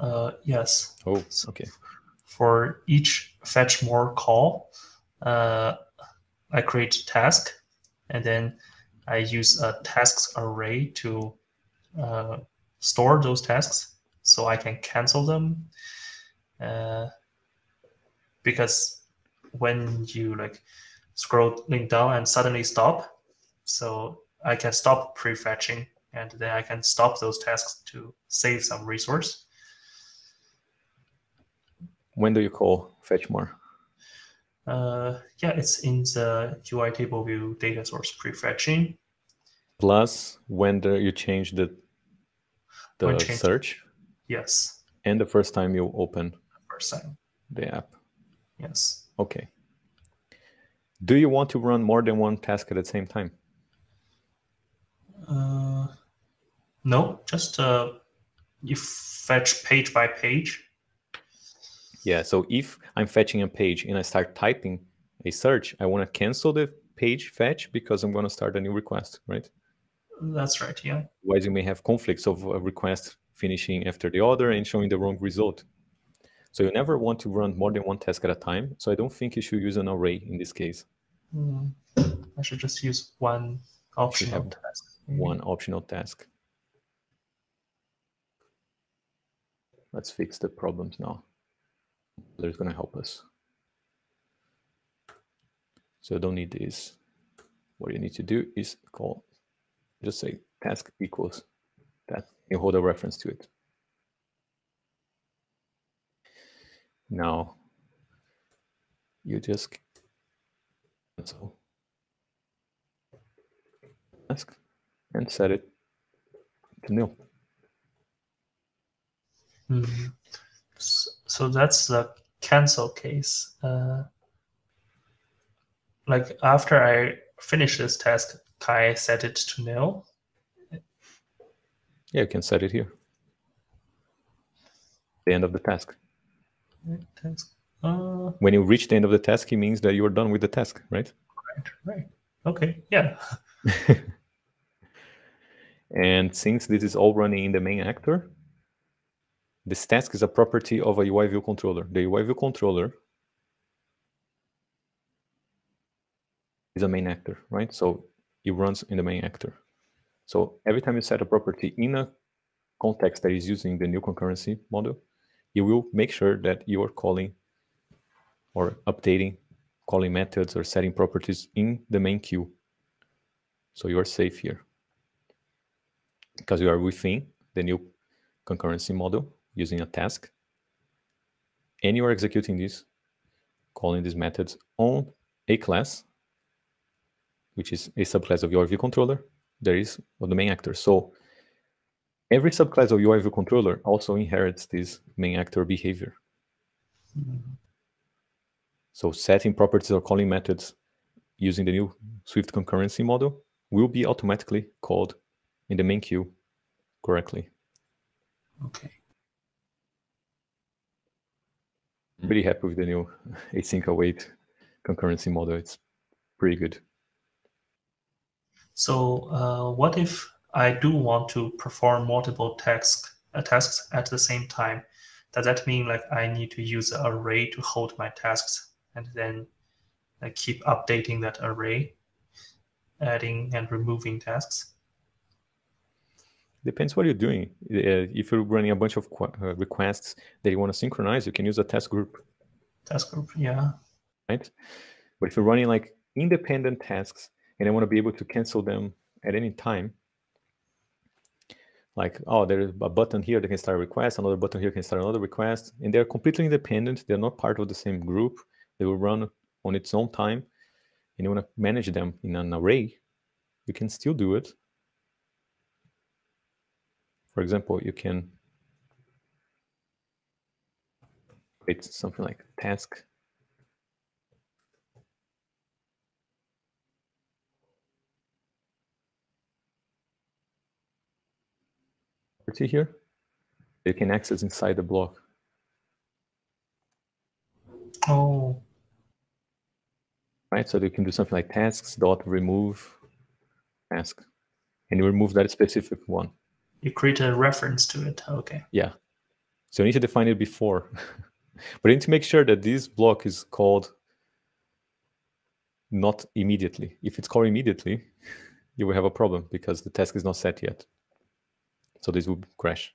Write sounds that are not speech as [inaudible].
Uh, yes. Oh, okay. For each fetch more call, uh, I create a task, and then I use a tasks array to uh, store those tasks, so I can cancel them. Uh, because when you like scrolling down and suddenly stop, so I can stop prefetching, and then I can stop those tasks to save some resource. When do you call fetch more? Uh, yeah, it's in the UI table view data source prefetching. Plus, when the, you change the the search. Yes. And the first time you open. First time. The app. Yes. Okay. Do you want to run more than one task at the same time? Uh, no, just uh, you fetch page by page. Yeah, so if I'm fetching a page and I start typing a search, I want to cancel the page fetch because I'm going to start a new request, right? That's right, yeah. Otherwise, you may have conflicts of a request finishing after the other and showing the wrong result. So you never want to run more than one task at a time. So I don't think you should use an array in this case. Mm, I should just use one optional task. Maybe. One optional task. Let's fix the problems now. They're going to help us. So don't need this. What you need to do is call, just say task equals that. You hold a reference to it. Now, you just cancel task and set it to nil. Mm -hmm. So that's the cancel case. Uh, like after I finish this task, can I set it to nil? Yeah, you can set it here. The end of the task. Task. Uh, when you reach the end of the task, it means that you are done with the task, right? Right, right. Okay, yeah. [laughs] and since this is all running in the main actor, this task is a property of a UI view controller. The UI view controller is a main actor, right? So it runs in the main actor. So every time you set a property in a context that is using the new concurrency model, you will make sure that you are calling or updating calling methods or setting properties in the main queue. So you are safe here because you are within the new concurrency model using a task. And you are executing this, calling these methods on a class, which is a subclass of your view controller. There is the main actor. So every subclass of UI view controller also inherits this main actor behavior. So setting properties or calling methods using the new Swift concurrency model will be automatically called in the main queue correctly. Okay. Pretty happy with the new [laughs] async await concurrency model. It's pretty good. So uh, what if I do want to perform multiple tasks, uh, tasks at the same time? Does that mean like I need to use an array to hold my tasks and then uh, keep updating that array, adding and removing tasks? Depends what you're doing. Uh, if you're running a bunch of uh, requests that you want to synchronize, you can use a task group. Task group, yeah. Right? But if you're running like independent tasks and I want to be able to cancel them at any time, like, oh, there's a button here that can start a request, another button here can start another request, and they're completely independent. They're not part of the same group. They will run on its own time, and you want to manage them in an array, you can still do it for example, you can create something like task. Here, you can access inside the block. Oh. Right, so you can do something like tasks dot remove task, and you remove that specific one you create a reference to it. Oh, okay. Yeah. So you need to define it before. [laughs] but you need to make sure that this block is called not immediately. If it's called immediately, [laughs] you will have a problem because the task is not set yet. So this will crash.